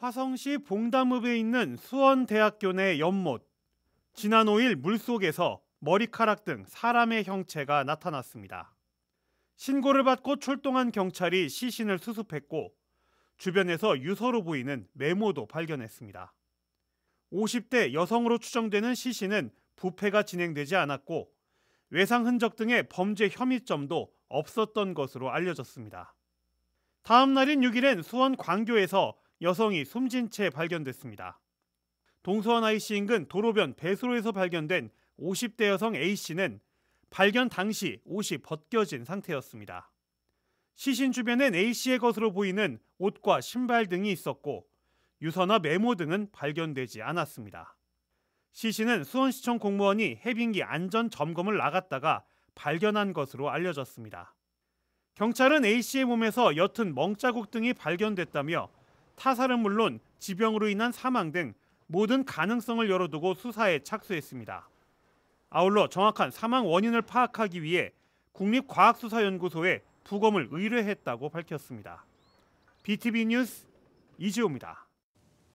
화성시 봉담읍에 있는 수원대학교 내 연못. 지난 5일 물속에서 머리카락 등 사람의 형체가 나타났습니다. 신고를 받고 출동한 경찰이 시신을 수습했고 주변에서 유서로 보이는 메모도 발견했습니다. 50대 여성으로 추정되는 시신은 부패가 진행되지 않았고 외상 흔적 등의 범죄 혐의점도 없었던 것으로 알려졌습니다. 다음 날인 6일엔 수원 광교에서 여성이 숨진 채 발견됐습니다. 동서원 IC 인근 도로변 배수로에서 발견된 50대 여성 A씨는 발견 당시 옷이 벗겨진 상태였습니다. 시신 주변엔 A씨의 것으로 보이는 옷과 신발 등이 있었고 유서나 메모 등은 발견되지 않았습니다. 시신은 수원시청 공무원이 해빙기 안전 점검을 나갔다가 발견한 것으로 알려졌습니다. 경찰은 A씨의 몸에서 옅은 멍자국 등이 발견됐다며 타살은 물론 지병으로 인한 사망 등 모든 가능성을 열어두고 수사에 착수했습니다. 아울러 정확한 사망 원인을 파악하기 위해 국립과학수사연구소에 부검을 의뢰했다고 밝혔습니다. BTV 뉴스 이지호입니다.